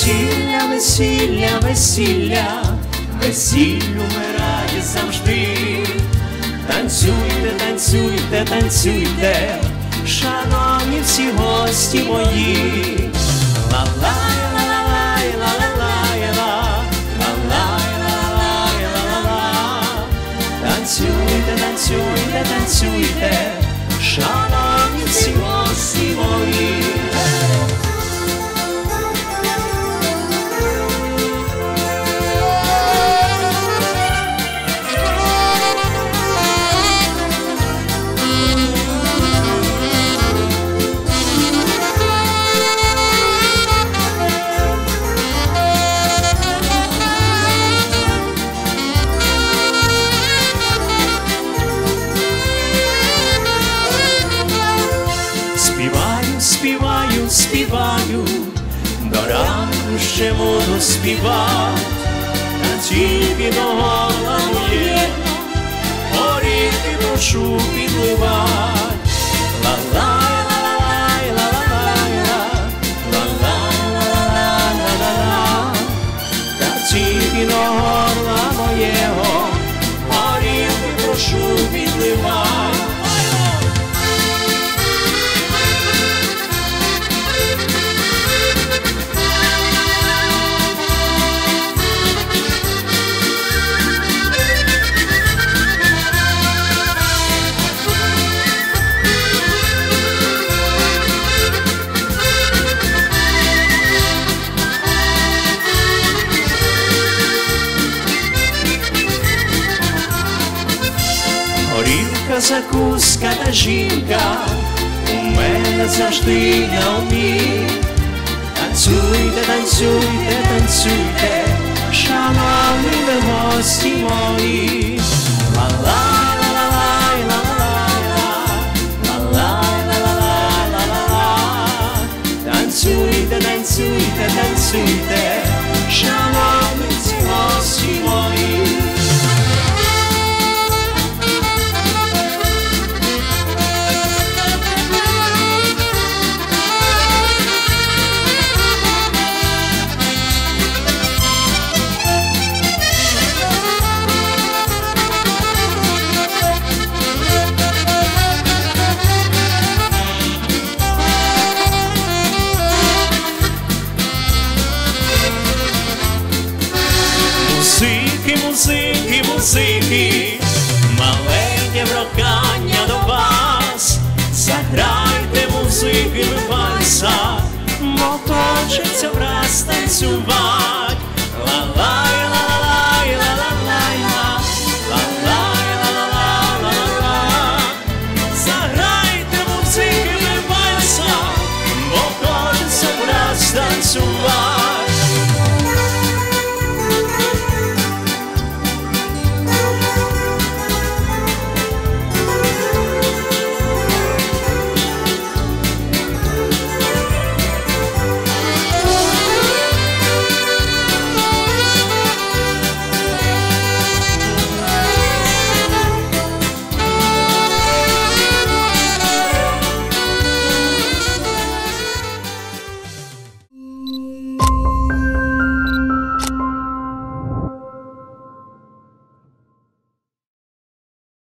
Весілля, весілля, весілля, весіллю ми завжди. Танцюйте, танцюйте, танцюйте, шановні всі гості мої. Співаю, до ранку ще буду співати, та тільки до гола моєго, горіти душу підливать. Тільки до горла моєго, горіти душу підливать. Горілка, закуска та жінка у мене завжди на умі. Танцюйте, танцюйте, танцюйте, шановні ви гості мої. Ла-лай, ла-лай, Музики, музики, маленьке прохання до вас, заграйте музики вальса, моточиться враз танцювати.